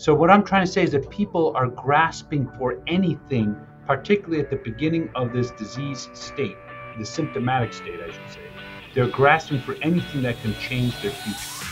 So, what I'm trying to say is that people are grasping for anything, particularly at the beginning of this disease state, the symptomatic state, I should say. They're grasping for anything that can change their future.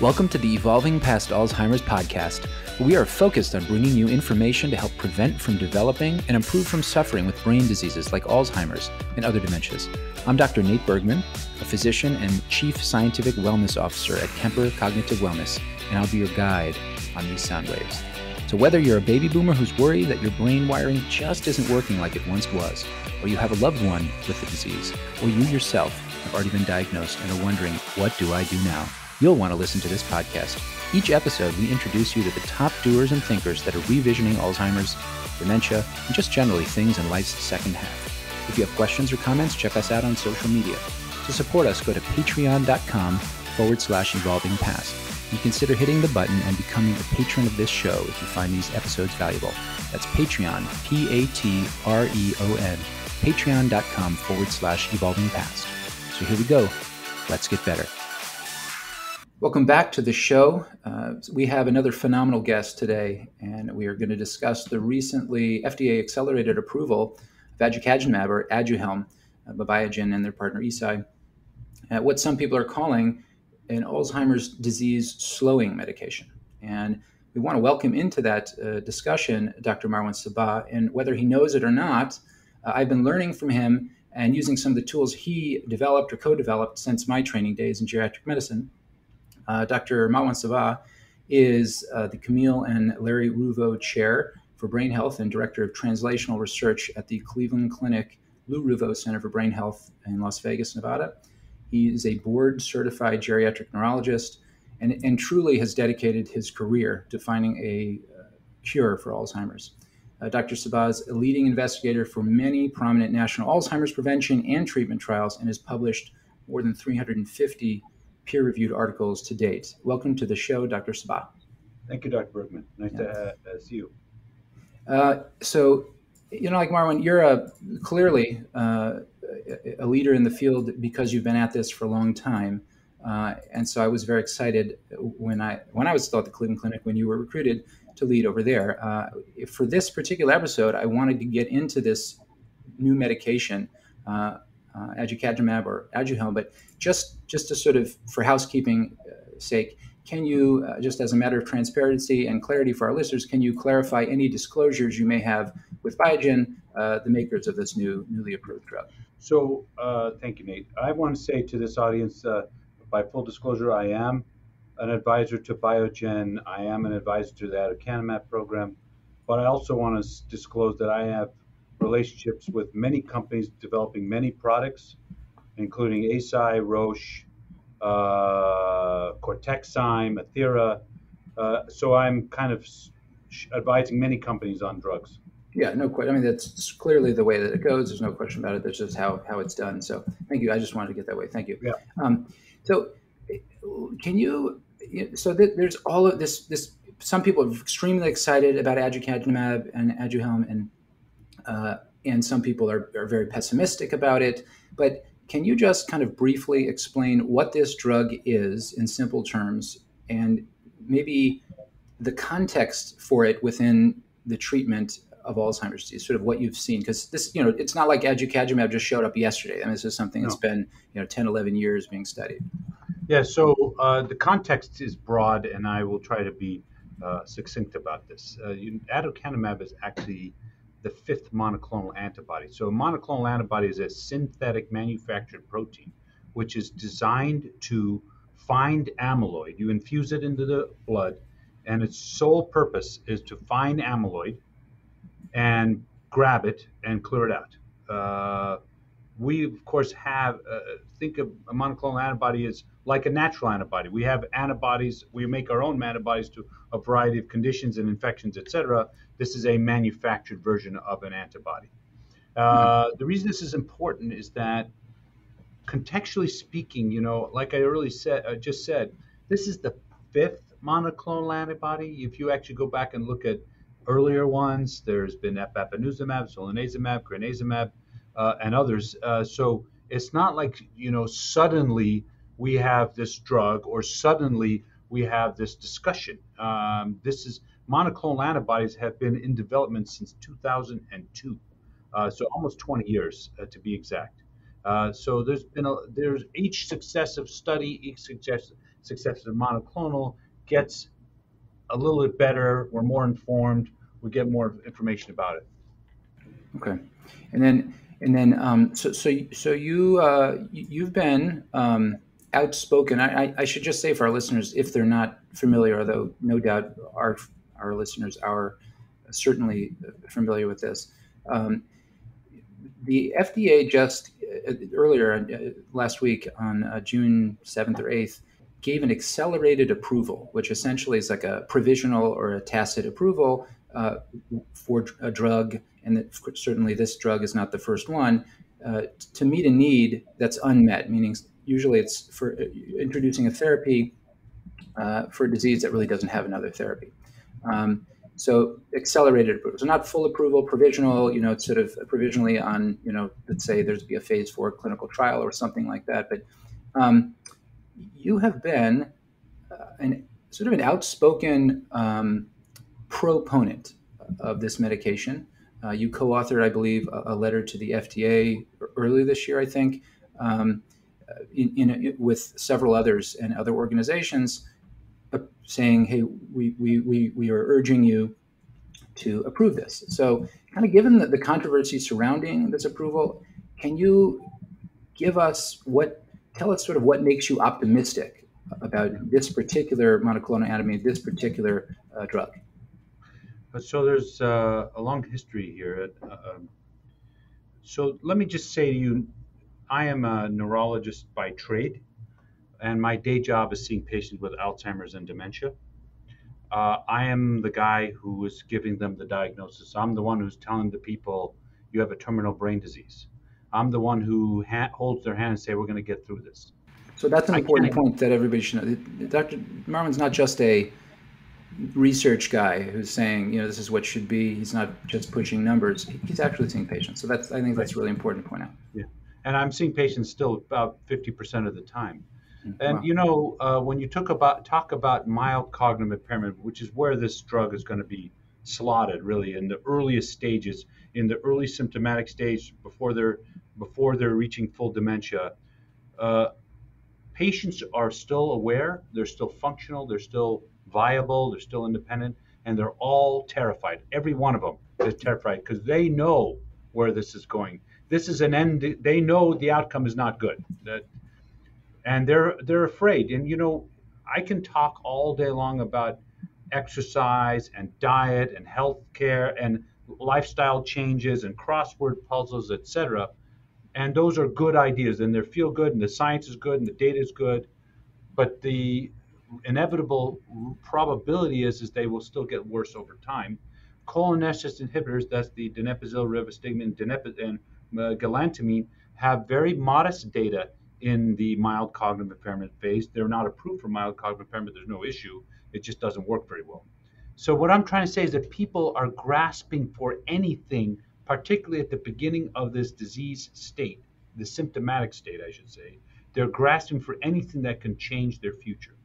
Welcome to the Evolving Past Alzheimer's podcast, we are focused on bringing you information to help prevent from developing and improve from suffering with brain diseases like Alzheimer's and other dementias. I'm Dr. Nate Bergman, a physician and Chief Scientific Wellness Officer at Kemper Cognitive Wellness, and I'll be your guide on these sound waves. So, whether you're a baby boomer who's worried that your brain wiring just isn't working like it once was, or you have a loved one with the disease, or you yourself have already been diagnosed and are wondering, what do I do now? You'll want to listen to this podcast. Each episode, we introduce you to the top doers and thinkers that are revisioning Alzheimer's, dementia, and just generally things in life's second half. If you have questions or comments, check us out on social media. To support us, go to patreon.com forward slash evolving past and consider hitting the button and becoming a patron of this show if you find these episodes valuable. That's Patreon, P A T R E O N, patreon.com forward slash evolving past. So here we go. Let's get better. Welcome back to the show. Uh, we have another phenomenal guest today, and we are going to discuss the recently FDA accelerated approval of aducanumab or Aduhelm uh, by Biogen and their partner Eisai, uh, what some people are calling an Alzheimer's disease slowing medication. And we want to welcome into that uh, discussion Dr. Marwan Sabbagh, and whether he knows it or not, uh, I've been learning from him and using some of the tools he developed or co-developed since my training days in geriatric medicine uh, Dr. Marwan Sabbagh is uh, the Camille and Larry Ruvo Chair for Brain Health and Director of Translational Research at the Cleveland Clinic Lou Ruvo Center for Brain Health in Las Vegas, Nevada. He is a board certified geriatric neurologist and, and truly has dedicated his career to finding a uh, cure for Alzheimer's. Uh, Dr. Sabbagh is a leading investigator for many prominent national Alzheimer's prevention and treatment trials and has published more than 350 peer reviewed articles to date. Welcome to the show, Dr. Sabbagh. Thank you, Dr. Bergman. Nice yeah. to uh, see you. Uh, so, you know, like Marwan, you're a, clearly uh, a leader in the field because you've been at this for a long time. Uh, and so I was very excited when I when I was still at the Cleveland Clinic when you were recruited to lead over there. Uh, for this particular episode, I wanted to get into this new medication uh, uh, or Aduhelm, but just just to sort of for housekeeping uh, sake, can you uh, just as a matter of transparency and clarity for our listeners, can you clarify any disclosures you may have with Biogen, uh, the makers of this new newly approved drug? So, uh, thank you, Nate. I want to say to this audience, uh, by full disclosure, I am an advisor to Biogen. I am an advisor to the aducanumab program, but I also want to disclose that I have relationships with many companies developing many products, including Eisai, Roche, uh, Cortexyme, Athira. Uh, so I'm kind of advising many companies on drugs. Yeah, no question. I mean, that's clearly the way that it goes. There's no question about it. That's just how, how it's done. So thank you. I just wanted to get that way. Thank you. Yeah. Um, so can you, so there's all of this, this, some people are extremely excited about aducanumab and Aduhelm and uh, and some people are, are very pessimistic about it. But can you just kind of briefly explain what this drug is in simple terms and maybe the context for it within the treatment of Alzheimer's disease, sort of what you've seen? Because this, you know, it's not like aducanumab just showed up yesterday. I mean, this is something no. that's been, you know, 10, 11 years being studied. Yeah, so uh, the context is broad, and I will try to be uh, succinct about this. Uh, you, aducanumab is actually the fifth monoclonal antibody. So a monoclonal antibody is a synthetic manufactured protein, which is designed to find amyloid. You infuse it into the blood, and its sole purpose is to find amyloid and grab it and clear it out. Uh, we of course have uh, think of a monoclonal antibody as like a natural antibody. We have antibodies. We make our own antibodies to a variety of conditions and infections, etc. This is a manufactured version of an antibody. Uh, the reason this is important is that contextually speaking, you know, like I earlier said, uh, just said, this is the fifth monoclonal antibody. If you actually go back and look at earlier ones, there's been bapineuzumab, solanezumab, crenezumab, uh, and others. Uh, so it's not like you know suddenly we have this drug or suddenly we have this discussion. Um, this is monoclonal antibodies have been in development since 2002, uh, so almost 20 years uh, to be exact. Uh, so there's been a, there's each successive study, each successive successive monoclonal gets a little bit better. We're more informed. We get more information about it. Okay, and then and then um, so so so you uh, you've been um, outspoken. I, I should just say for our listeners, if they're not familiar, although no doubt our our listeners are certainly familiar with this. Um, the FDA just uh, earlier uh, last week on uh, June 7th or 8th gave an accelerated approval, which essentially is like a provisional or a tacit approval uh, for a drug, and that certainly this drug is not the first one, uh, to meet a need that's unmet, meaning usually it's for uh, introducing a therapy uh, for a disease that really doesn't have another therapy. Um, so accelerated approval. So not full approval, provisional, you know, it's sort of provisionally on, you know, let's say there's be a phase four clinical trial or something like that. But um, you have been uh, an sort of an outspoken um, proponent of this medication. Uh, you co-authored, I believe, a, a, letter to the FDA early this year, I think, um, in, in, with several others and other organizations uh, saying, hey, we, we, we, we are urging you to approve this. So, kind of given the, the controversy surrounding this approval, can you give us what, tell us sort of what makes you optimistic about this particular monoclonal antibody, this particular uh, drug? So, there's uh, a long history here. Uh, um, so, let me just say to you, I am a neurologist by trade and my day job is seeing patients with Alzheimer's and dementia. Uh, I am the guy who is giving them the diagnosis. I'm the one who's telling the people you have a terminal brain disease. I'm the one who ha- holds their hand and say we're going to get through this. So that's an important point that everybody should know. Dr. Marwan's not just a research guy who's saying, you know, this is what should be. He's not just pushing numbers. He's actually seeing patients. So that's I think that's really important to point out. Yeah, and I'm seeing patients still about 50% of the time. And wow. you know, uh, when you talk about talk about mild cognitive impairment, which is where this drug is going to be slotted, really in the earliest stages, in the early symptomatic stage before they're before they're reaching full dementia, uh, patients are still aware, they're still functional, they're still viable, they're still independent, and they're all terrified. Every one of them is terrified because they know where this is going. This is an end. They know the outcome is not good. That and they're they're afraid. And you know, I can talk all day long about exercise and diet and health care and lifestyle changes and crossword puzzles, etc. And those are good ideas, and they feel good, and the science is good, and the data is good. But the inevitable probability is is they will still get worse over time. Cholinesterase inhibitors, that's the donepezil, rivastigmine, and uh, galantamine, have very modest data in the mild cognitive impairment phase. They're not approved for mild cognitive impairment. There's no issue. It just doesn't work very well. So what I'm trying to say is that people are grasping for anything, particularly at the beginning of this disease state, the symptomatic state, I should say. They're grasping for anything that can change their future.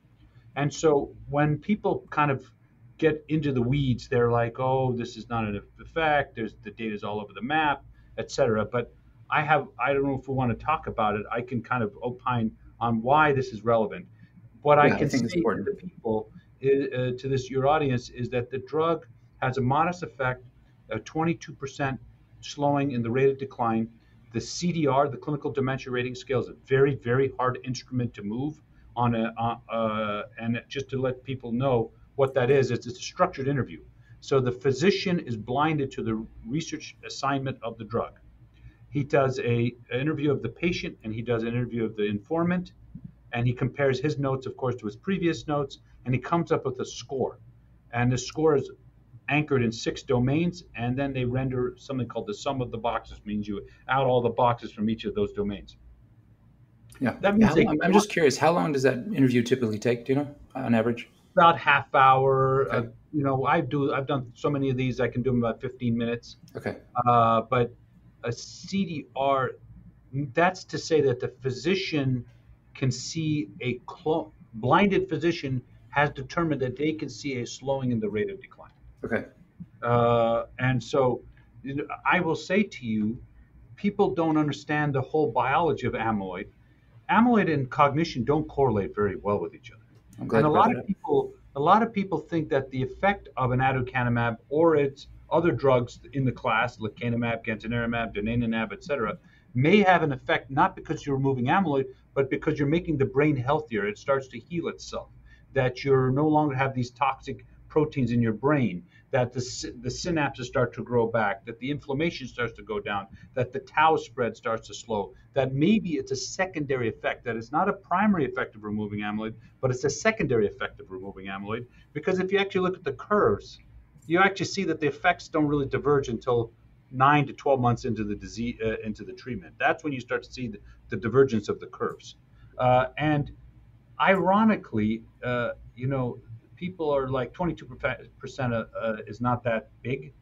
And so when people kind of get into the weeds, they're like, "Oh, this is not an effect. There's the data's all over the map, etc." But I have, I don't know if we want to talk about it. I can kind of opine on why this is relevant. What yeah, I can I say to people, is, uh, to this your audience, is that the drug has a modest effect, a 22% slowing in the rate of decline. The CDR, the clinical dementia rating scale, is a very, very hard instrument to move on a, uh, uh, and just to let people know what that is, it's a structured interview. So the physician is blinded to the research assignment of the drug. He does a interview of the patient and he does an interview of the informant, and he compares his notes, of course, to his previous notes, and he comes up with a score. And the score is anchored in six domains, and then they render something called the sum of the boxes, means you out all the boxes from each of those domains. Yeah, that means yeah, I'm, I'm just curious. How long does that interview typically take? Do you know, on average? About half hour. Okay. Uh, you know, I do. I've done so many of these. I can do them about 15 minutes. Okay. Uh, but a CDR, that's to say that the physician can see a blinded physician has determined that they can see a slowing in the rate of decline. Okay. Uh, and so you know, I will say to you, people don't understand the whole biology of amyloid. Amyloid and cognition don't correlate very well with each other. And a lot of people, a lot of people think that the effect of an aducanumab or its other drugs in the class, lecanemab, gantenerumab, donanemab, et cetera, may have an effect not because you're removing amyloid, but because you're making the brain healthier. It starts to heal itself. That you're no longer have these toxic proteins in your brain. That the the synapses start to grow back. That the inflammation starts to go down. That the tau spread starts to slow. That maybe it's a secondary effect. That it's not a primary effect of removing amyloid, but it's a secondary effect of removing amyloid. Because if you actually look at the curves, you actually see that the effects don't really diverge until nine to 12 months into the disease uh, into the treatment that's when you start to see the, the divergence of the curves uh, and ironically uh, you know people are like 22% uh, uh, is not that big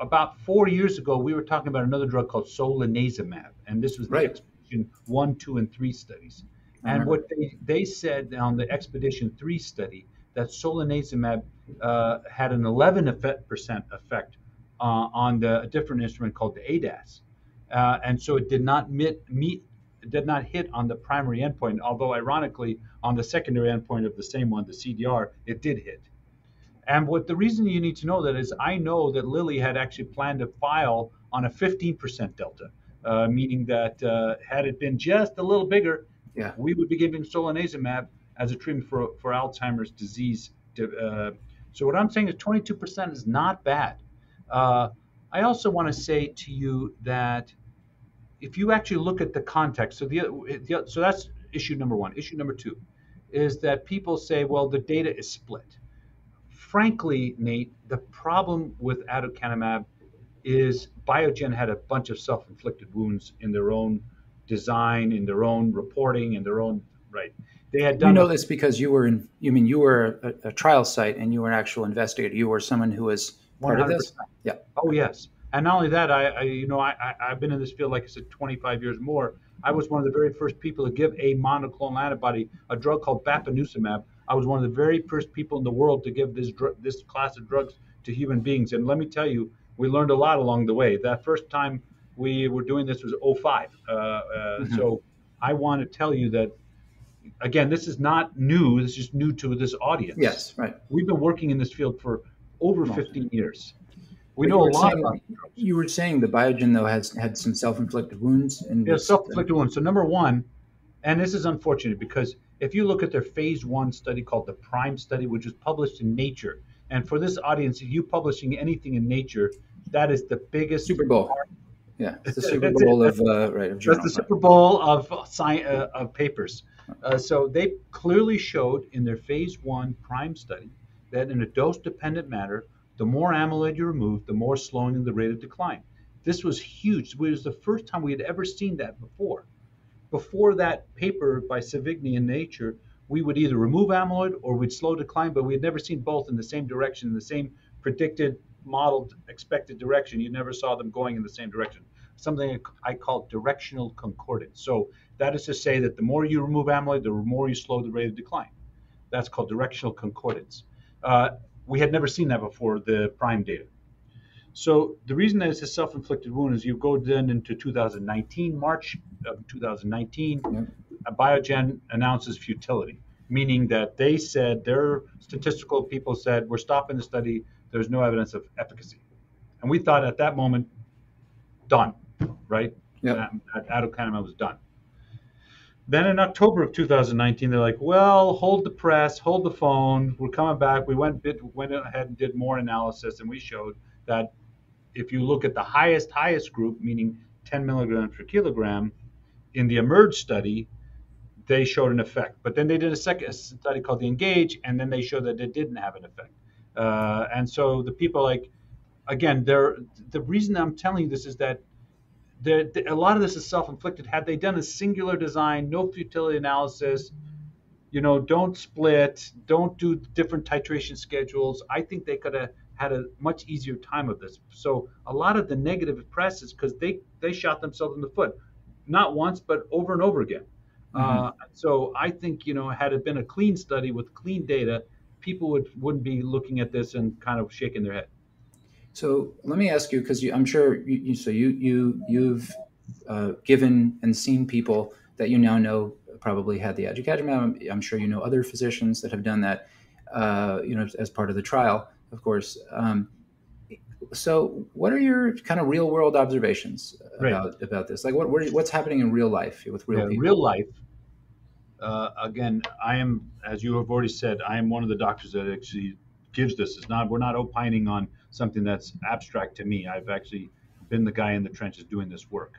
about four years ago we were talking about another drug called solanezumab and this was the Right. expedition one two and three studies and what they, they said on the expedition 3 study that solanezumab uh, had an 11% effect uh, on the, a different instrument called the ADAS. Uh, and so it did not meet, meet did not hit on the primary endpoint, although ironically on the secondary endpoint of the same one, the CDR, it did hit. And what the reason you need to know that is I know that Lilly had actually planned to file on a 15% delta, uh, meaning that uh, had it been just a little bigger, Yeah. we would be giving solanezumab as a treatment for, for Alzheimer's disease. Uh, so what I'm saying is 22% is not bad. Uh, I also want to say to you that if you actually look at the context, so the, the so that's issue number one. Issue number two is that people say, well, the data is split. Frankly, Nate, the problem with aducanumab is Biogen had a bunch of self-inflicted wounds in their own design, in their own reporting, in their own right. They had done. You know a- this because you were in. You mean you were a, a trial site and you were an actual investigator. You were someone who was part of this. Yeah. Oh yes, and not only that, I, I you know I, I I've been in this field like I said 25 years more. I was one of the very first people to give a monoclonal antibody, a drug called bapineuzumab. I was one of the very first people in the world to give this dr- this class of drugs to human beings. And let me tell you, we learned a lot along the way. That first time we were doing this was 05. Uh, uh, Mhm. So I want to tell you that again, this is not new. This is new to this audience. Yes. Right. We've been working in this field for over 15 years. We but know a lot saying- about You were saying the Biogen though has had some self-inflicted wounds and yeah, self-inflicted wounds. So number one, and this is unfortunate because if you look at their phase one study called the Prime study, which was published in Nature, and for this audience, you publishing anything in Nature, that is the biggest Super Bowl. Yeah, it's the Super That's it. Bowl of uh, right of That's journal. the Super Bowl of sci- uh, of papers. Uh, so they clearly showed in their phase one prime study that in a dose-dependent manner, the more amyloid you remove, the more slowing in the rate of decline. This was huge. It was the first time we had ever seen that before. Before that paper by Sevigny in Nature, we would either remove amyloid or we'd slow decline, but we had never seen both in the same direction, in the same predicted, modeled, expected direction. You never saw them going in the same direction. Something I call directional concordance. So that is to say that the more you remove amyloid, the more you slow the rate of decline. That's called directional concordance. Uh, we had never seen that before the prime data. So the reason that it's a self-inflicted wound is you go then into 2019, March of 2019, Yep. uh, Biogen announces futility, meaning that they said their statistical people said we're stopping the study. There's no evidence of efficacy, and we thought at that moment, done, right? Yep. That, was done. Then in October of 2019, they're like, "Well, hold the press, hold the phone. We're coming back." We went bit, went ahead and did more analysis, and we showed that if you look at the highest highest group, meaning 10 milligrams per kilogram, in the Emerge study, they showed an effect. But then they did a second study called the Engage, and then they showed that it didn't have an effect. Uh, and so the people like, again, the reason I'm telling you this is that the, the, a lot of this is self-inflicted. Had they done a singular design, no futility analysis, you know, don't split, don't do different titration schedules, I think they could have had a much easier time of this. So a lot of the negative press is because they they shot themselves in the foot, not once but over and over again. Uh, so I think you know, had it been a clean study with clean data, people would wouldn't be looking at this and kind of shaking their head. So let me ask you, because I'm sure you, you, so you you you've uh, given and seen people that you now know probably had the aducanumab. I'm I'm sure you know other physicians that have done that, uh, you know, as part of the trial, of course. Um, so, what are your kind of real world observations about right. about this? Like, what, what what's happening in real life with real yeah, people? Real life. Uh, again, I am, as you have already said, I am one of the doctors that actually gives this. It's not we're not opining on something that's abstract to me. I've actually been the guy in the trenches doing this work.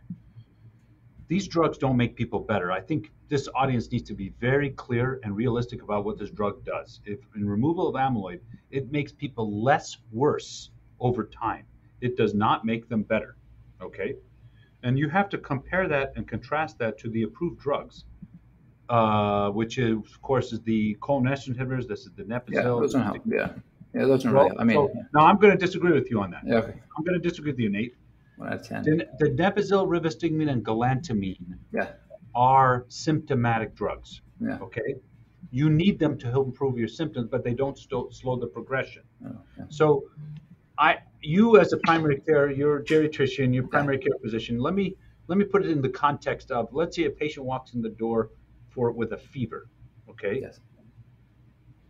These drugs don't make people better. I think this audience needs to be very clear and realistic about what this drug does. If in removal of amyloid, it makes people less worse over time. It does not make them better. Okay? And you have to compare that and contrast that to the approved drugs, uh, which is, of course, is the cholinesterase inhibitors. This is donepezil. Yeah, those don't help. Yeah. Yeah, don't well, really. I mean, so, no, I'm going to disagree with you on that. Yeah, okay. I'm going to disagree with you, Nate. One out of ten. The, donepezil, rivastigmine, and galantamine yeah. are symptomatic drugs. Yeah. Okay. You need them to help improve your symptoms, but they don't st- slow the progression. Oh, yeah. So I, you as a primary care, you're a geriatrician, you're a primary care physician. Let me let me put it in the context of let's say a patient walks in the door for with a fever, okay? Yes.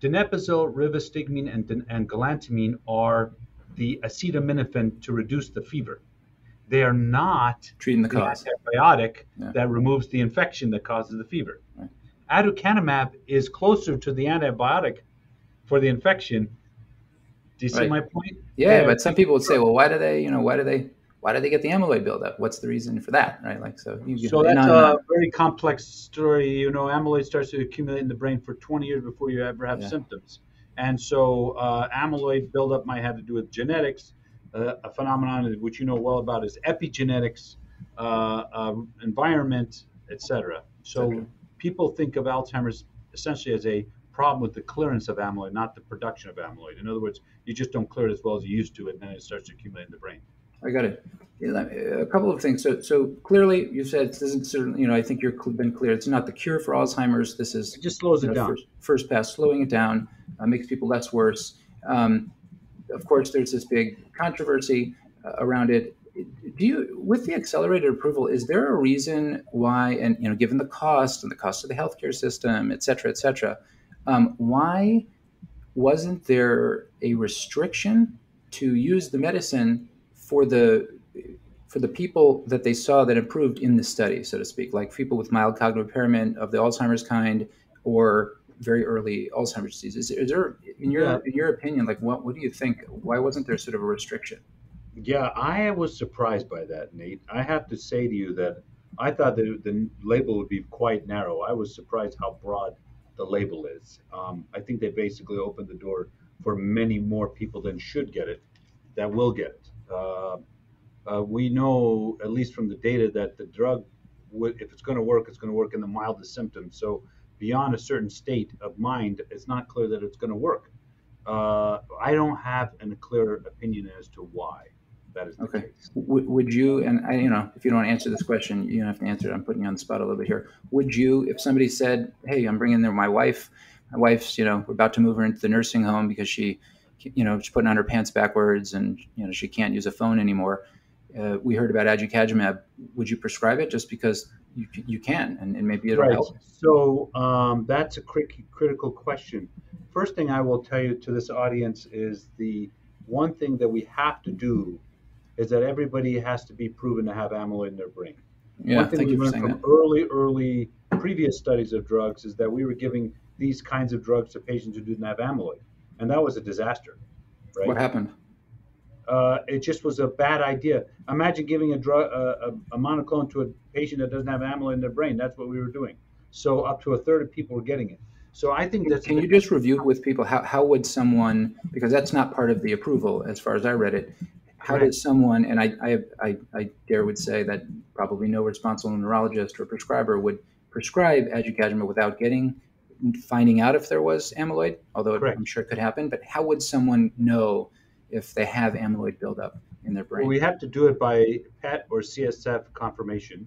Donepezil, rivastigmine, and, and galantamine are the acetaminophen to reduce the fever. They are not treating the, the cause antibiotic yeah. that removes the infection that causes the fever. Right. Aducanumab is closer to the antibiotic for the infection do you see right. my point? Yeah, but some people would say, well, why do they, you know, why do they, why do they get the amyloid buildup? What's the reason for that, right? Like, so you, so that's a very complex story. You know, amyloid starts to accumulate in the brain for 20 years before you ever have yeah. symptoms, and so uh, amyloid buildup might have to do with genetics. Uh, a phenomenon which you know well about is epigenetics, uh, uh environment, etc. So okay. people think of Alzheimer's essentially as a problem with the clearance of amyloid, not the production of amyloid. In other words, you just don't clear it as well as you used to, and then it starts to accumulate in the brain. I got it. A couple of things. So, so clearly, you said this isn't certainly. You know, I think you've been clear. It's not the cure for Alzheimer's. This is it just slows it know, down. First, first, pass, slowing it down, uh, makes people less worse. Um, of course, there's this big controversy uh, around it. Do you, with the accelerated approval, is there a reason why, and you know, given the cost and the cost of the healthcare system, et cetera, et cetera, um, why wasn't there a restriction to use the medicine for the for the people that they saw that improved in the study, so to speak, like people with mild cognitive impairment of the Alzheimer's kind or very early Alzheimer's disease? Is, is there, in your yeah. in your opinion, like what what do you think? Why wasn't there sort of a restriction? Yeah, I was surprised by that, Nate. I have to say to you that I thought that the label would be quite narrow. I was surprised how broad the label is. Um, I think they basically opened the door for many more people than should get it that will get it. Uh, uh, we know, at least from the data, that the drug, would, if it's going to work, it's going to work in the mildest symptoms. So beyond a certain state of mind, it's not clear that it's going to work. Uh, I don't have a clear opinion as to why that is okay. W- would you, and I, you know, if you don't answer this question, you don't have to answer it. I'm putting you on the spot a little bit here. Would you, if somebody said, "Hey, I'm bringing there my wife. My wife's, you know, we're about to move her into the nursing home because she, you know, she's putting on her pants backwards and you know she can't use a phone anymore." Uh, we heard about aducanumab. Would you prescribe it just because you, you can, and, and maybe it'll right. help? So um, that's a crit- critical question. First thing I will tell you to this audience is the one thing that we have to do is that everybody has to be proven to have amyloid in their brain. Yeah, One thing we learned from that. early, early previous studies of drugs is that we were giving these kinds of drugs to patients who didn't have amyloid, and that was a disaster. Right? What happened? Uh, it just was a bad idea. Imagine giving a drug, a, a monoclonal to a patient that doesn't have amyloid in their brain. That's what we were doing. So up to a third of people were getting it. So I think that. Can you just review with people how, how would someone because that's not part of the approval as far as I read it how does someone and I, I, I, I, dare would say that probably no responsible neurologist or prescriber would prescribe aducanumab without getting finding out if there was amyloid although i'm sure it could happen but how would someone know if they have amyloid buildup in their brain well, we have to do it by pet or csf confirmation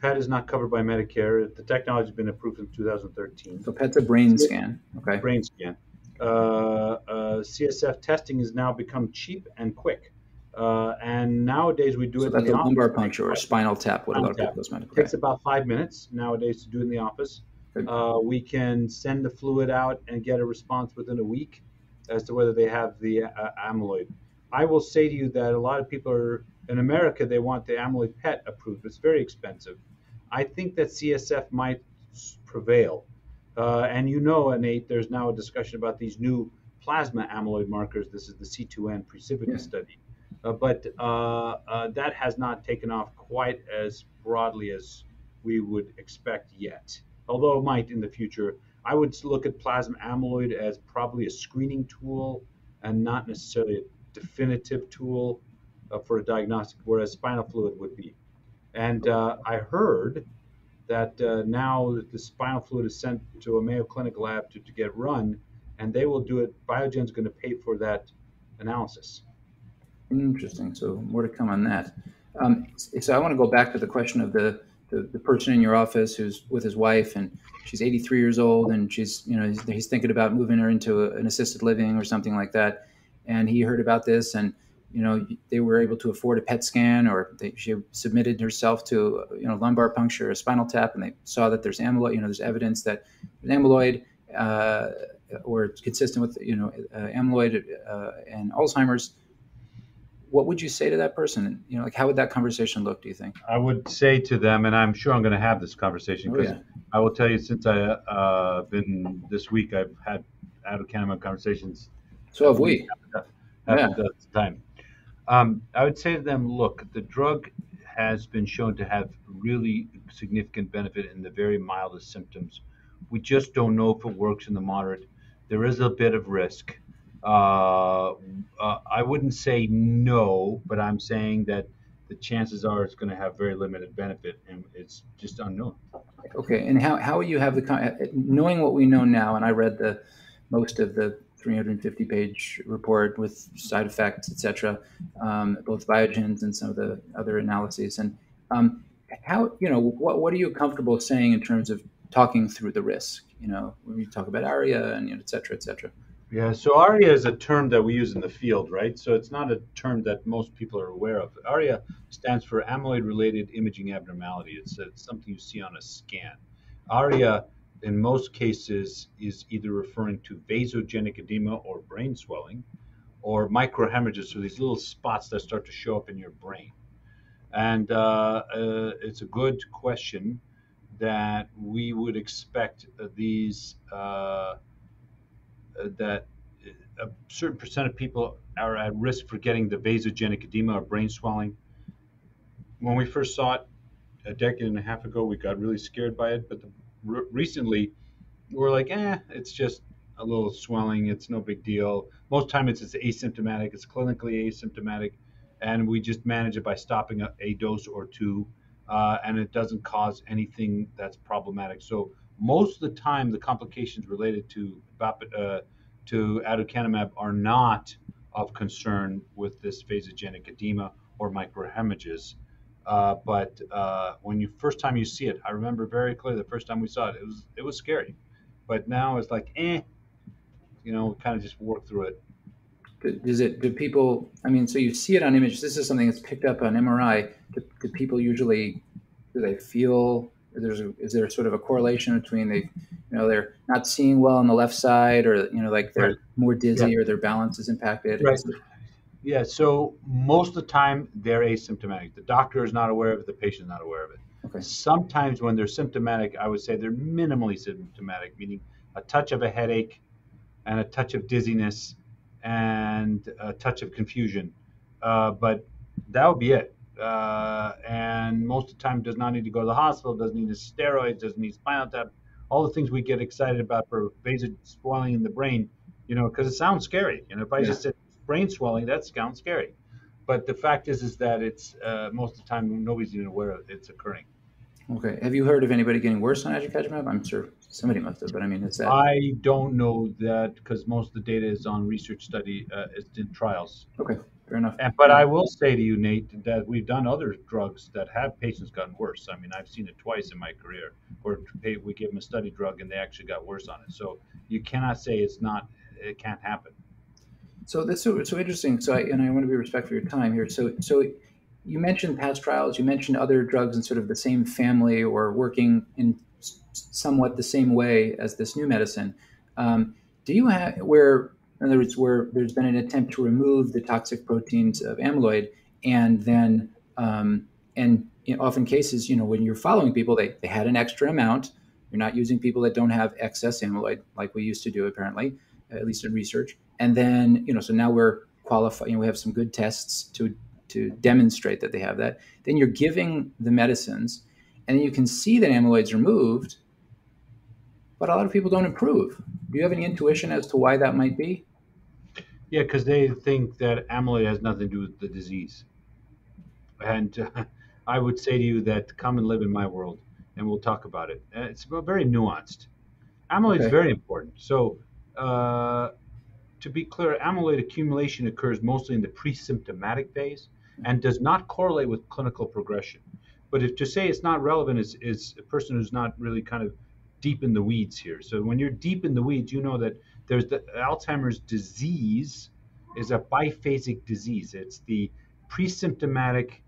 PET is not covered by Medicare. The technology has been approved in 2013. So PET's a brain scan. Okay. Brain scan. Uh, uh, CSF testing has now become cheap and quick. Uh, and nowadays we do so it. that's in a the lumbar office. puncture or a spinal tap. What a lot of people. It takes about five minutes nowadays to do in the office. Uh, we can send the fluid out and get a response within a week as to whether they have the uh, amyloid. I will say to you that a lot of people are in America. They want the amyloid PET approved. It's very expensive. I think that CSF might prevail. Uh, and you know, Nate, there's now a discussion about these new plasma amyloid markers. This is the C2N precipitous Yeah. study. Uh, but uh, uh, that has not taken off quite as broadly as we would expect yet, although it might in the future. I would look at plasma amyloid as probably a screening tool and not necessarily a definitive tool uh, for a diagnostic, whereas spinal fluid would be. And uh, I heard that uh, now that the spinal fluid is sent to a Mayo Clinic lab to, to get run, and they will do it. Biogen's going to pay for that analysis. Interesting. So more to come on that. Um, so I want to go back to the question of the, the, the person in your office who's with his wife and she's 83 years old and she's you know he's, he's thinking about moving her into a, an assisted living or something like that. And he heard about this and you know they were able to afford a PET scan or they, she submitted herself to you know lumbar puncture, a spinal tap, and they saw that there's amyloid. You know there's evidence that amyloid. Uh, or consistent with you know uh, amyloid uh, and Alzheimer's what would you say to that person? You know, like how would that conversation look? Do you think? I would say to them, and I'm sure I'm going to have this conversation Oh, because yeah. I will tell you, since I uh, been this week, I've had aducanumab conversations So have we. at Yeah. the time. Um, I would say to them, look, the drug has been shown to have really significant benefit in the very mildest symptoms. We just don't know if it works in the moderate. There is a bit of risk. Uh, uh, I wouldn't say no, but I'm saying that the chances are it's going to have very limited benefit, and it's just unknown. Okay, and how how you have the knowing what we know now, and I read the most of the 350 page report with side effects, etc., um, both Biogen's and some of the other analyses, and um, how you know what what are you comfortable saying in terms of talking through the risk? You know, when you talk about ARIA and you know, et cetera, et cetera. Yeah, so ARIA is a term that we use in the field, right? So it's not a term that most people are aware of. ARIA stands for amyloid related imaging abnormality. It's, it's something you see on a scan. ARIA, in most cases, is either referring to vasogenic edema or brain swelling, or microhemorrhages, so these little spots that start to show up in your brain. And uh, uh, it's a good question that we would expect uh, these. Uh, uh, that a certain percent of people are at risk for getting the vasogenic edema or brain swelling. When we first saw it a decade and a half ago, we got really scared by it. But the, re- recently, we're like, eh, it's just a little swelling. It's no big deal. Most time it's, it's asymptomatic. It's clinically asymptomatic, and we just manage it by stopping a, a dose or two, uh, and it doesn't cause anything that's problematic. So most of the time, the complications related to uh, to aducanumab are not of concern with this vasogenic edema or microhemorrhages. Uh, but uh, when you first time you see it, I remember very clearly the first time we saw it, it was it was scary. But now it's like, eh, you know, kind of just work through it. Does it? Do people? I mean, so you see it on image. This is something that's picked up on MRI. Do, do people usually? Do they feel? There's a, is there sort of a correlation between they, you know, they're not seeing well on the left side, or you know, like they're Right. more dizzy, Yeah. or their balance is impacted? Right. Yeah, so most of the time they're asymptomatic. The doctor is not aware of it, the patient is not aware of it. Okay. Sometimes when they're symptomatic, I would say they're minimally symptomatic, meaning a touch of a headache and a touch of dizziness and a touch of confusion. Uh, but that would be it. Uh, and most of the time does not need to go to the hospital, doesn't need a steroids, doesn't need spinal tap, all the things we get excited about for vascular swelling in the brain, you know, because it sounds scary. You know, if I Yeah. just said brain swelling, that sounds scary. But the fact is, is that it's uh, most of the time nobody's even aware of it's occurring. Okay. Have you heard of anybody getting worse on aducanumab? I'm sure somebody must have, but I mean, is that I don't know that because most of the data is on research study, uh, it's in trials. okay? Fair enough. And, but I will say to you, Nate, that we've done other drugs that have patients gotten worse. I mean, I've seen it twice in my career, where we give them a study drug and they actually got worse on it. So you cannot say it's not, it can't happen. So that's so, so interesting. So I, and I want to be respectful of your time here. So so you mentioned past trials. You mentioned other drugs in sort of the same family or working in somewhat the same way as this new medicine. Um, do you have where in other words, where there's been an attempt to remove the toxic proteins of amyloid, and then um, and in often cases, you know, when you're following people, they, they had an extra amount. You're not using people that don't have excess amyloid like we used to do, apparently, at least in research. And then, you know, so now we're qualifying. You know, we have some good tests to to demonstrate that they have that. Then you're giving the medicines, and you can see that amyloid's removed, but a lot of people don't improve. Do you have any intuition as to why that might be? Yeah, because they think that amyloid has nothing to do with the disease. And uh, I would say to you that come and live in my world, and we'll talk about it. Uh, it's very nuanced. Amyloid okay. is very important. So, uh, to be clear, amyloid accumulation occurs mostly in the pre-symptomatic phase and does not correlate with clinical progression. But if to say it's not relevant is, is a person who's not really kind of deep in the weeds here. So when you're deep in the weeds, you know that there's the Alzheimer's disease is a biphasic disease. It's the pre-symptomatic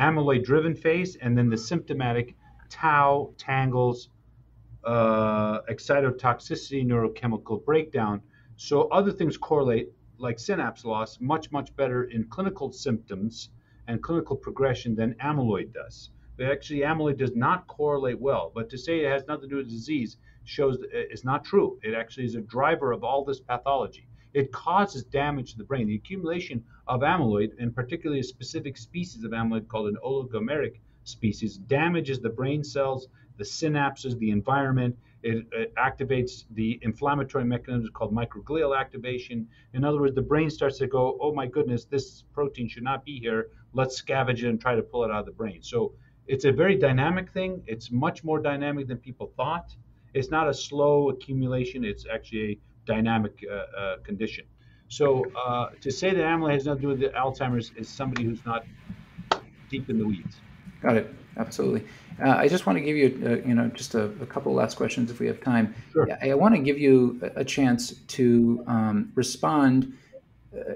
amyloid-driven phase, and then the symptomatic tau, tangles, uh, excitotoxicity, neurochemical breakdown. So other things correlate, like synapse loss, much much better in clinical symptoms and clinical progression than amyloid does. Actually, amyloid does not correlate well. But to say it has nothing to do with disease shows it's not true. It actually is a driver of all this pathology. It causes damage to the brain. The accumulation of amyloid, and particularly a specific species of amyloid called an oligomeric species, damages the brain cells, the synapses, the environment. It, it, activates the inflammatory mechanisms called microglial activation. In other words, the brain starts to go, oh my goodness, this protein should not be here. Let's scavenge it and try to pull it out of the brain. So it's a very dynamic thing. It's much more dynamic than people thought it's not a slow accumulation. It's actually a dynamic uh, uh, condition. So uh, to say that amyloid has nothing to do with Alzheimer's is somebody who's not deep in the weeds. Got it. Absolutely. Uh, I just want to give you, uh, you know, just a, a, couple last questions if we have time. Sure. I, I want to give you a, a chance to um, respond uh,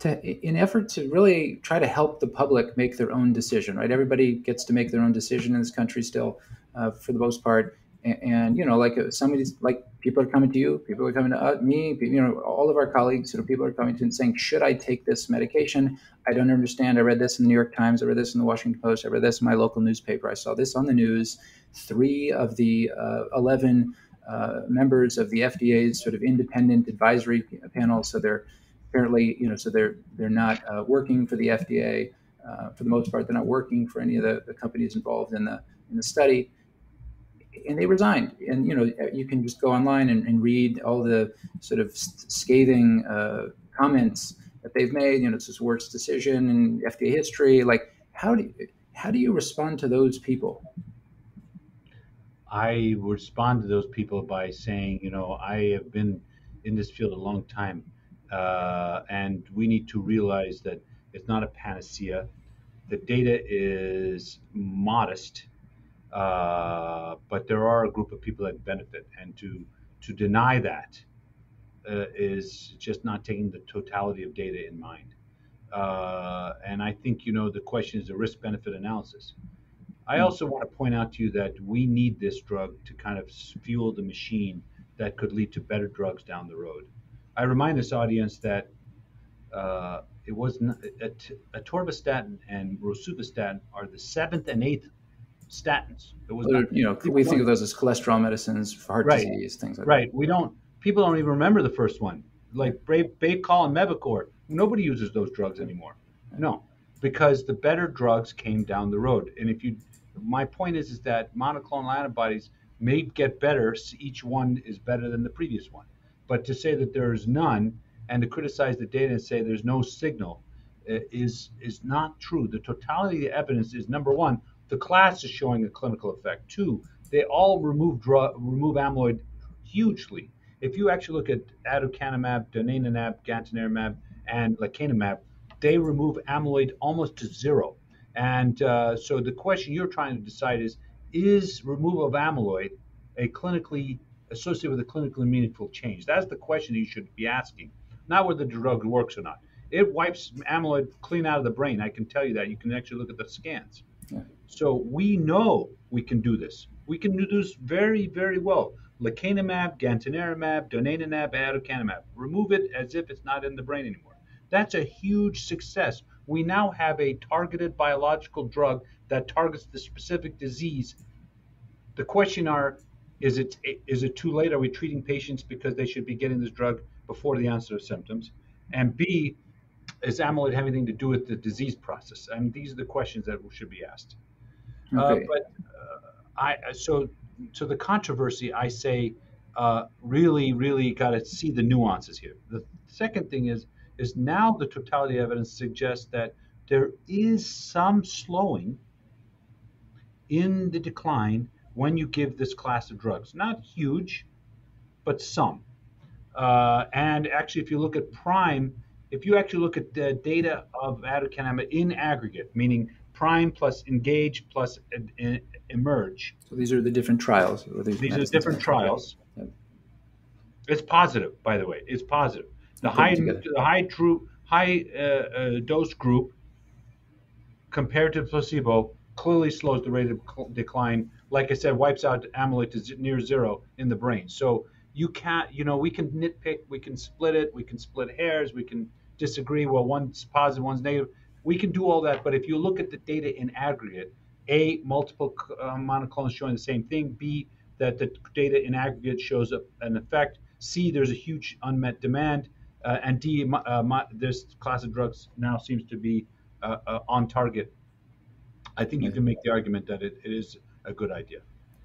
to, in effort to really try to help the public make their own decision. Right? Everybody gets to make their own decision in this country still, for the most part and, and, you know like uh, somebody's like people are coming to you people are coming to uh, me you know all of our colleagues you know people are coming to and saying should i take this medication i don't understand i read this in the new york times i read this in the washington post i read this in my local newspaper i saw this on the news three of the uh, 11 uh, members of the fda's sort of independent advisory panel so they're apparently you know so they're they're not uh, working for the fda uh, for the most part they're not working for any of the, the companies involved in the in the study and they resigned. And you know, you can just go online and, and read all the sort of scathing uh, comments that they've made. You know, it's the worst decision in FDA history. Like, how do you, how do you respond to those people? I respond to those people by saying, you know, I have been in this field a long time, uh, and we need to realize that it's not a panacea. The data is modest uh, but there are a group of people that benefit, and to to deny that uh, is just not taking the totality of data in mind. Uh, and I think you know the question is the risk benefit analysis. I hmm. also want to point out to you that we need this drug to kind of fuel the machine that could lead to better drugs down the road. I remind this audience that uh, it was not, atorvastatin and rosuvastatin are the seventh and eighth statins. It was not, you know we think of those as cholesterol medicines for heart right. disease, things like right. that. Right. We don't. People don't even remember the first one, like Baycol and Mevacor. Nobody uses those drugs anymore. No, because the better drugs came down the road. And if you, my point is, is that monoclonal antibodies may get better. Each one is better than the previous one. But to say that there is none and to criticize the data and say there's no signal uh, is is not true. The totality of the evidence is number one the class is showing a clinical effect. Two, they all remove drug, remove amyloid hugely. If you actually look at aducanumab, donanemab, gantenerumab, and lecanemab, they remove amyloid almost to zero. And uh, so the question you're trying to decide is, is removal of amyloid a clinically associated with a clinically meaningful change? That's the question you should be asking, not whether the drug works or not. It wipes amyloid clean out of the brain. I can tell you that. You can actually look at the scans. Yeah. So we know we can do this. We can do this very, very well. Lecanemab, gantenerumab, donanemab, aducanumab. Remove it as if it's not in the brain anymore. That's a huge success. We now have a targeted biological drug that targets the specific disease. The question are, is it is it too late? Are we treating patients because they should be getting this drug before the onset of symptoms? And B, is amyloid have anything to do with the disease process? I mean, these are the questions that should be asked. Uh, okay. Uh, but uh, I so to the controversy, I say uh, really, really got to see the nuances here. The second thing is is now the totality of evidence suggests that there is some slowing in the decline when you give this class of drugs. Not huge, but some. Uh, and actually, if you look at prime, if you actually look at the data of aducanumab in aggregate, meaning prime plus engage plus emerge. So these are the different trials. These, these are different trials. Yep. It's positive, by the way. It's positive. The high, the high true high uh, uh, dose group compared to placebo clearly slows the rate of decline. Like I said, wipes out amyloid to near zero in the brain. So you can't, you know, we can nitpick, we can split it, we can split hairs, we can disagree. Well, one's positive, one's negative. We can do all that, but if you look at the data in aggregate, a multiple uh, monoclonals showing the same thing. B that the data in aggregate shows a, an effect. C there's a huge unmet demand. Uh, and D, uh, my, this class of drugs now seems to be uh, uh on target. I think you can make the argument that it, it is a good idea.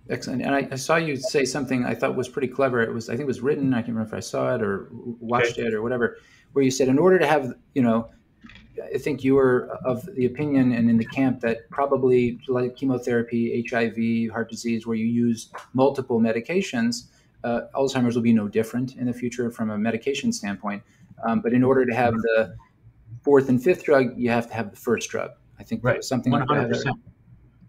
Excellent. And I, I, saw you say something I thought was pretty clever. It was, I think it was written. I can't remember if I saw it or watched okay. it or whatever, where you said, in order to have, you know, I think you were of the opinion and in the camp that probably like chemotherapy, HIV, heart disease, where you use multiple medications, uh, Alzheimer's will be no different in the future from a medication standpoint. Um, but in order to have the fourth and fifth drug, you have to have the first drug. I think right. something 100%. like that.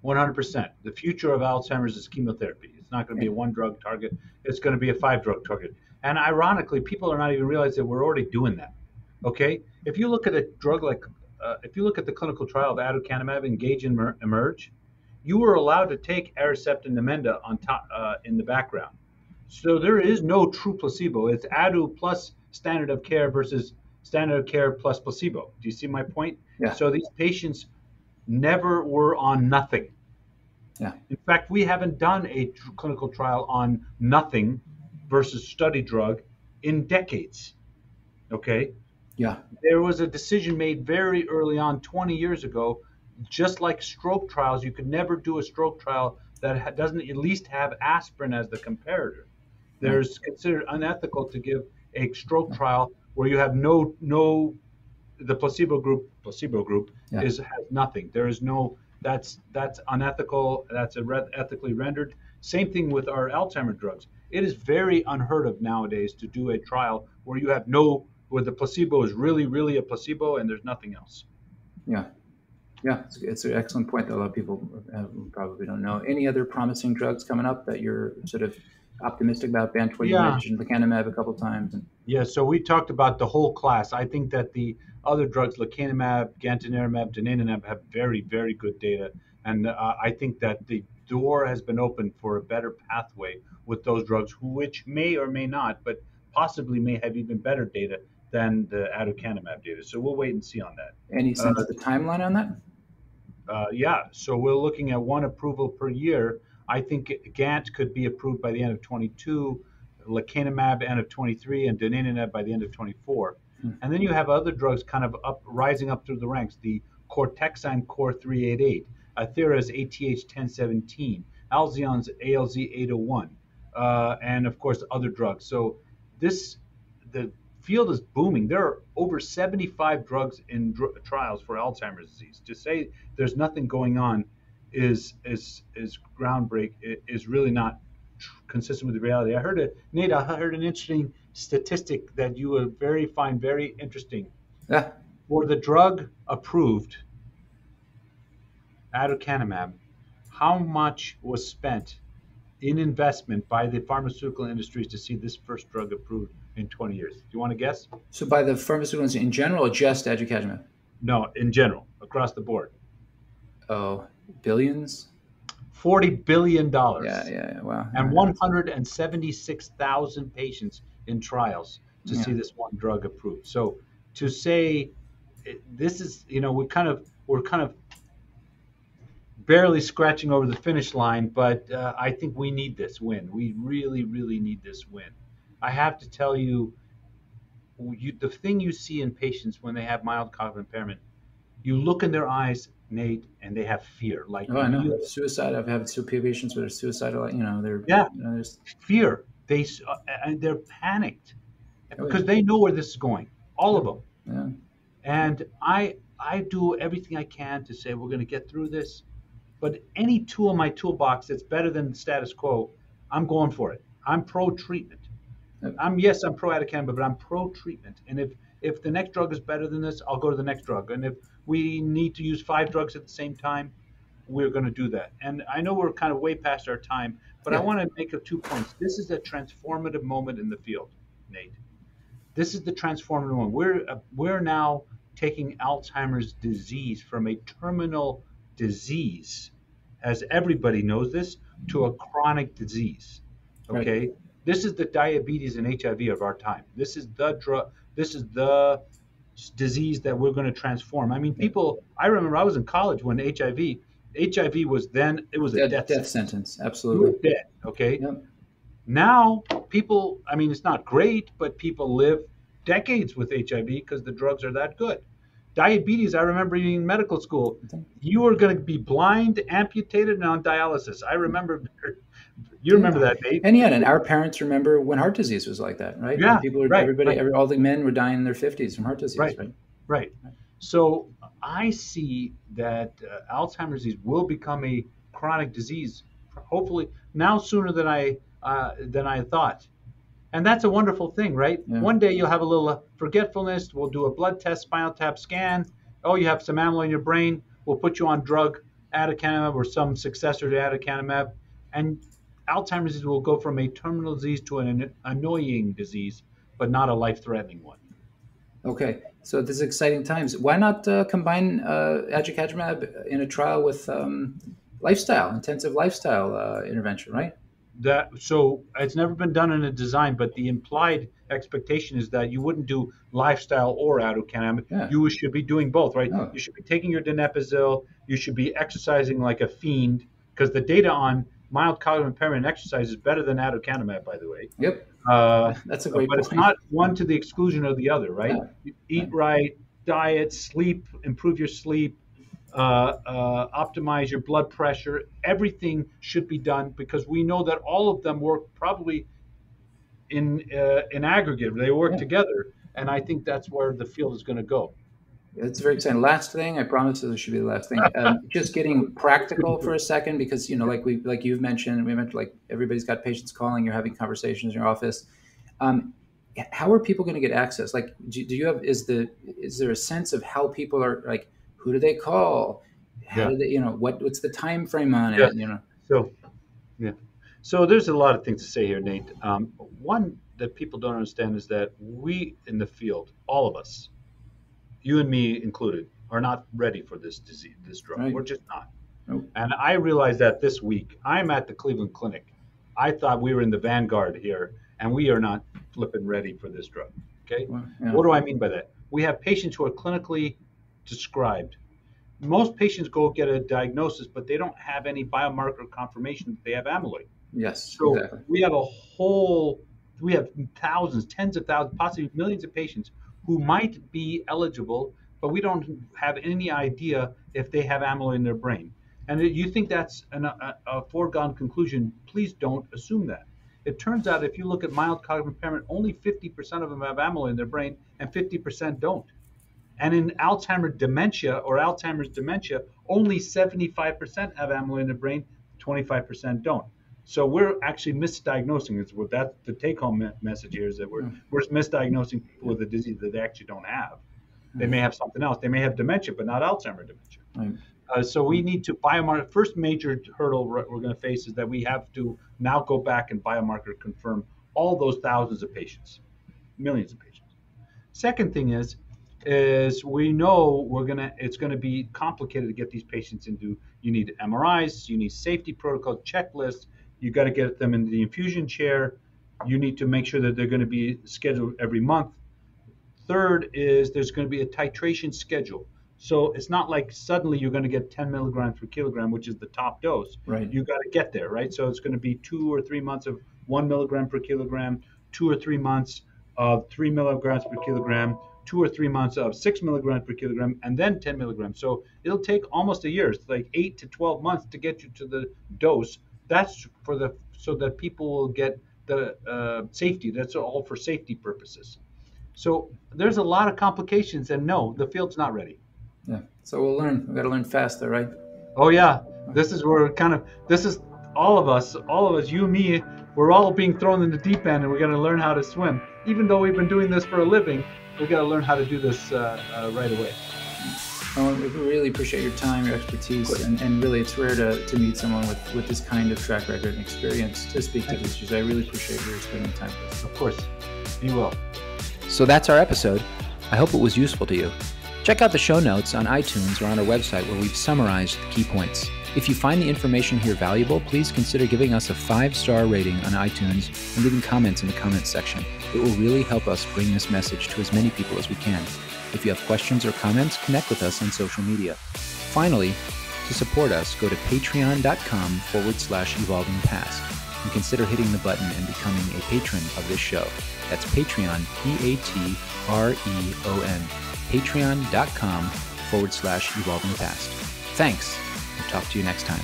100%. The future of Alzheimer's is chemotherapy. It's not going to be a one drug target. It's going to be a five drug target. And ironically, people are not even realizing that we're already doing that. Okay, if you look at a drug like, uh, if you look at the clinical trial of aducanumab, Engage and Emerge, you were allowed to take Aricept and Namenda on top uh, in the background. So there is no true placebo. It's adu plus standard of care versus standard of care plus placebo. Do you see my point? Yeah. So these patients never were on nothing. Yeah. In fact, we haven't done a tr- clinical trial on nothing versus study drug in decades. Okay. Yeah. There was a decision made very early on, 20 years ago, just like stroke trials, you could never do a stroke trial that doesn't at least have aspirin as the comparator. There's considered unethical to give a stroke trial where you have no no the placebo group placebo group yeah. is has nothing. There is no that's that's unethical. That's ethically rendered. Same thing with our Alzheimer drugs. It is very unheard of nowadays to do a trial where you have no where the placebo is really, really a placebo and there's nothing else. Yeah. Yeah, it's, it's an excellent point that a lot of people uh, probably don't know. Any other promising drugs coming up that you're sort of optimistic about? Bant, yeah. you mentioned lecanemab a couple times. And... Yeah, so we talked about the whole class. I think that the other drugs, lecanemab, gantenerumab, donanemab, have very, very good data. And uh, I think that the door has been opened for a better pathway with those drugs, which may or may not, but possibly may have even better data than the aducanumab data. So we'll wait and see on that. Any sense uh, of the timeline on that? Uh, yeah, so we're looking at one approval per year. I think Gant could be approved by the end of 22, lecanemab end of 23, and donanemab by the end of 24. Hmm. And then you have other drugs kind of up rising up through the ranks. The Cortexyme Core 388, Athira's ATH 1017, Alzheon's ALZ 801, uh, and of course other drugs. So this the field is booming. There are over 75 drugs in dr- trials for Alzheimer's disease. To say there's nothing going on is is is groundbreak. Is really not consistent with the reality. I heard a Nate. I heard an interesting statistic that you would very find very interesting. Yeah. For the drug approved, aducanumab, how much was spent in investment by the pharmaceutical industries to see this first drug approved in 20 years? Do you want to guess? So by the pharmaceuticals in general, or just aducanumab? No, in general, across the board. Oh, billions. Forty billion dollars. Yeah, yeah, yeah, wow. And 176,000 patients in trials to Yeah. see this one drug approved. So to say this is, you know, we kind of we're kind of barely scratching over the finish line, but uh, I think we need this win. We really, really need this win. I have to tell you, you, the thing you see in patients when they have mild cognitive impairment, you look in their eyes, Nate, and they have fear. Like Oh, I know. Suicide. I've had two patients that are suicidal. You know, they're Yeah. You know, there's, fear. They uh, and they're panicked Oh, because yeah. they know where this is going. All of them. yeah. And I I do everything I can to say we're going to get through this. But any tool in my toolbox that's better than the status quo, I'm going for it. I'm pro treatment. I'm yes, I'm pro aducanumab, but I'm pro treatment. And if if the next drug is better than this, I'll go to the next drug. And if we need to use five drugs at the same time, we're going to do that. And I know we're kind of way past our time, but I want to make a two points. This is a transformative moment in the field, Nate. This is the transformative moment. We're uh, we're now taking Alzheimer's disease from a terminal disease, as everybody knows this, to a chronic disease. Right. Okay, this is the diabetes and HIV of our time. This is the drug. This is the disease that we're going to transform. I mean, people. I remember I was in college when HIV. HIV was then it was a Death, death, death sentence. sentence. Absolutely. dead. Okay. Yep. Now people. I mean, it's not great, but people live decades with HIV because the drugs are that good. Diabetes. I remember in medical school, you were going to be blind, amputated, and on dialysis. I remember. You remember that, Nate? And yeah, and our parents remember when heart disease was like that, right? Yeah, When people were, right, everybody, right. Every, all the men were dying in their fifties from heart disease, Right. right? Right. So I see that uh, Alzheimer's disease will become a chronic disease, hopefully now sooner than I uh, than I thought, and that's a wonderful thing, right? Yeah. One day you'll have a little uh, forgetfulness. We'll do a blood test, spinal tap scan. Oh, you have some amyloid in your brain. We'll put you on drug aducanumab or some successor to aducanumab, and Alzheimer's disease will go from a terminal disease to an annoying disease, but not a life-threatening one. Okay, so this is exciting times. Why not uh, combine uh, aducanumab in a trial with um, lifestyle, intensive lifestyle uh, intervention, right? that so it's never been done in a design, but the implied expectation is that you wouldn't do lifestyle or aducanumab. Yeah. You should be doing both, right? Oh. You should be taking your donepezil. You should be exercising like a fiend because the data on mild cognitive impairment and exercise is better than aducanumab, by the way. Yep, Uh, that's a great but point. it's not one to the exclusion of the other, right? Yeah. Eat right, diet, sleep, improve your sleep, uh, uh, optimize your blood pressure. Everything should be done because we know that all of them work probably in uh, in aggregate. They work Yeah. together, and I think that's where the field is going to go. It's very exciting. Last thing, I promise this should be the last thing. Um, just getting practical for a second, because you know, like we, like you've mentioned, we mentioned, like everybody's got patients calling. You're having conversations in your office. Um, how are people going to get access? Like, do, do you have? Is the is there a sense of how people are like? Who do they call? How Yeah. do they? You know, what what's the time frame on it? Yeah. You know, So, yeah. So there's a lot of things to say here, Nate. Um, one that people don't understand is that we in the field, all of us, you and me included, are not ready for this disease, this drug. Right. We're just not. Nope. And I realized that this week. I'm at the Cleveland Clinic. I thought we were in the vanguard here, and we are not flipping ready for this drug. Okay. Well, yeah. What do I mean by that? We have patients who are clinically described. Most patients go get a diagnosis, but they don't have any biomarker confirmation that they have amyloid. yes, So exactly. we have a whole, we have thousands, tens of thousands, possibly millions of patients who might be eligible, but we don't have any idea if they have amyloid in their brain. And you think that's an, a, a foregone conclusion, please don't assume that. It turns out if you look at mild cognitive impairment, only 50% of them have amyloid in their brain and 50% don't. And in Alzheimer's dementia or Alzheimer's dementia, only 75% have amyloid in their brain, 25% don't. So we're actually misdiagnosing. It's what that the take-home me- message here is that we're Hmm. we're misdiagnosing people with a disease that they actually don't have. They may have something else. They may have dementia, but not Alzheimer dementia. Right. Uh, so we need to biomarker. First major hurdle we're going to face is that we have to now go back and biomarker confirm all those thousands of patients, millions of patients. Second thing is, is we know we're gonna. It's going to be complicated to get these patients into. You need MRIs. You need safety protocol checklists. You got to get them into the infusion chair. You need to make sure that they're going to be scheduled every month. Third is there's going to be a titration schedule. So it's not like suddenly you're going to get 10 milligrams per kilogram, which is the top dose. Right. You got to get there, right? So it's going to be two or three months of one milligram per kilogram, two or three months of three milligrams per kilogram, two or three months of six milligrams per kilogram, and then 10 milligrams. So it'll take almost a year, it's like eight to 12 months to get you to the dose. That's for the so that people will get the uh, safety. That's all for safety purposes. So there's a lot of complications, and no, the field's not ready. Yeah. So we'll learn. We got to learn faster, right? Oh yeah, this is where kind of this is all of us, all of us, you, me, we're all being thrown in the deep end, and we're going to learn how to swim. Even though we've been doing this for a living, we got to learn how to do this uh, uh, right away. Well, we really appreciate your time, your expertise, and, and really it's rare to, to meet someone with, with this kind of track record and experience to speak to these issues. I really appreciate your spending time with us. Of course, be will. So that's our episode. I hope it was useful to you. Check out the show notes on iTunes or on our website where we've summarized the key points. If you find the information here valuable, please consider giving us a five star rating on iTunes and leaving comments in the comments section. It will really help us bring this message to as many people as we can. If you have questions or comments, connect with us on social media. Finally, to support us, go to patreon.com forward slash evolving past and consider hitting the button and becoming a patron of this show. That's Patreon, P A T R E O N, patreon.com forward slash evolving past. Thanks. We'll talk to you next time.